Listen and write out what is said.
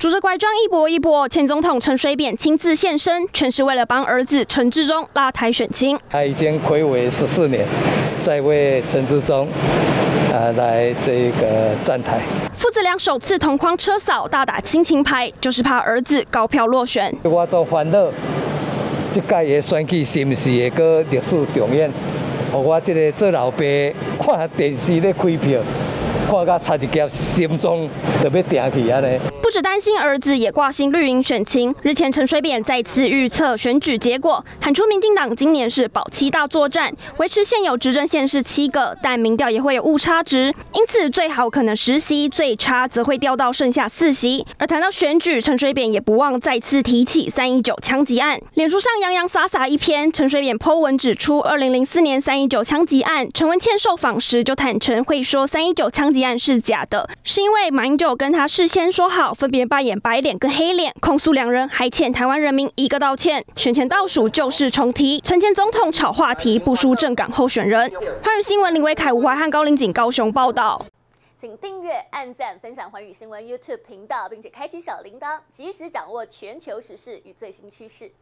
拄着拐杖一搏一搏，前总统陈水扁亲自现身，全是为了帮儿子陈志忠拉台选亲。他已经暌违十四年，在为陈志忠，呃，来这个站台。父子俩首次同框车扫，大打亲情牌，就是怕儿子高票落选。我做烦恼，这届的选举是不是会搁历史重演？我这个做老爸看电视咧开票。看到差一夹，心中特别定起安尼。不止担心儿子，也挂心绿营选情。日前，陈水扁再次预测选举结果，喊出民进党今年是保七大作战，维持现有执政县市七个，但民调也会有误差值，因此最好可能十席，最差则会掉到剩下四席。而谈到选举，陈水扁也不忘再次提起三一九枪击案，脸书上洋洋洒洒一篇。陈水扁 Po 文指出，二零零四年三一九枪击案，陈文茜受访时就坦诚会说三一九枪击案是假的，是因为马英九跟他事先说好。分别扮演白脸跟黑脸，控诉两人还欠台湾人民一个道歉。选前倒数就是重提，陈前总统炒话题，不输政港候选人。华语新闻林维凯、吴怀汉、高林景高雄报道。请订阅、按赞、分享环宇新闻 YouTube 频道，并且开启小铃铛，及时掌握全球时事与最新趋势。